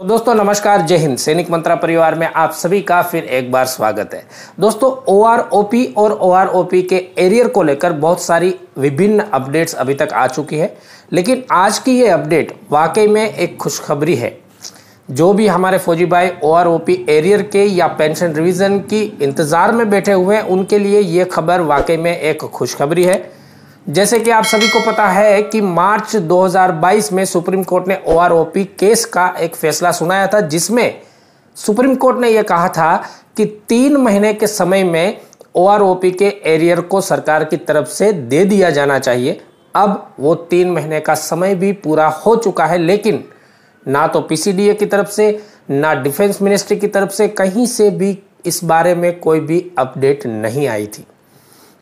तो दोस्तों, नमस्कार, जय हिंद। सैनिक मंत्रा परिवार में आप सभी का फिर एक बार स्वागत है। दोस्तों ओ आर ओ पी और ओ आर ओ पी के एरियर को लेकर बहुत सारी विभिन्न अपडेट्स अभी तक आ चुकी है, लेकिन आज की ये अपडेट वाकई में एक खुशखबरी है। जो भी हमारे फौजी भाई O R O P arrear के या पेंशन रिविज़न की इंतज़ार में बैठे हुए हैं, उनके लिए ये खबर वाकई में एक खुशखबरी है। जैसे कि आप सभी को पता है कि मार्च 2022 में सुप्रीम कोर्ट ने ओआरओपी केस का एक फैसला सुनाया था, जिसमें सुप्रीम कोर्ट ने यह कहा था कि तीन महीने के समय में ओआरओपी के एरियर को सरकार की तरफ़ से दे दिया जाना चाहिए। अब वो तीन महीने का समय भी पूरा हो चुका है, लेकिन ना तो पीसीडीए की तरफ़ से, ना डिफेंस मिनिस्ट्री की तरफ़ से कहीं से भी इस बारे में कोई भी अपडेट नहीं आई थी।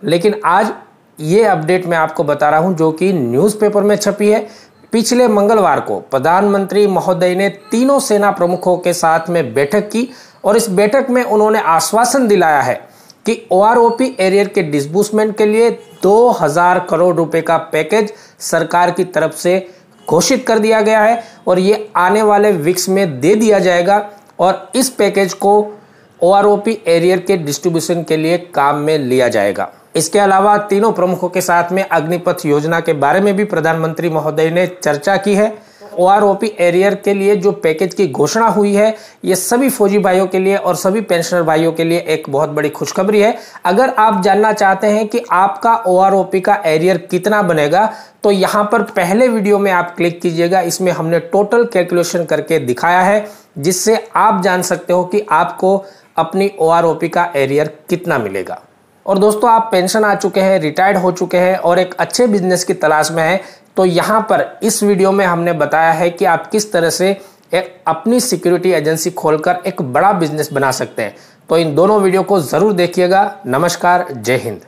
लेकिन आज ये अपडेट मैं आपको बता रहा हूँ, जो कि न्यूज़पेपर में छपी है। पिछले मंगलवार को प्रधानमंत्री महोदय ने तीनों सेना प्रमुखों के साथ में बैठक की और इस बैठक में उन्होंने आश्वासन दिलाया है कि ओ एरियर के डिस्बूसमेंट के लिए 2000 करोड़ रुपए का पैकेज सरकार की तरफ़ से घोषित कर दिया गया है और ये आने वाले वीक्स में दे दिया जाएगा और इस पैकेज को ओ एरियर के डिस्ट्रीब्यूशन के लिए काम में लिया जाएगा। इसके अलावा तीनों प्रमुखों के साथ में अग्निपथ योजना के बारे में भी प्रधानमंत्री महोदय ने चर्चा की है। O R O P arrear के लिए जो पैकेज की घोषणा हुई है, ये सभी फौजी भाइयों के लिए और सभी पेंशनर भाइयों के लिए एक बहुत बड़ी खुशखबरी है। अगर आप जानना चाहते हैं कि आपका ओ आर ओ पी का एरियर कितना बनेगा तो यहाँ पर पहले वीडियो में आप क्लिक कीजिएगा। इसमें हमने टोटल कैलकुलेशन करके दिखाया है, जिससे आप जान सकते हो कि आपको अपनी ओ आर ओ पी का एरियर कितना मिलेगा। और दोस्तों, आप पेंशन आ चुके हैं रिटायर्ड हो चुके हैं और एक अच्छे बिज़नेस की तलाश में है तो यहाँ पर इस वीडियो में हमने बताया है कि आप किस तरह से एक अपनी सिक्योरिटी एजेंसी खोलकर एक बड़ा बिज़नेस बना सकते हैं। तो इन दोनों वीडियो को ज़रूर देखिएगा। नमस्कार, जय हिंद।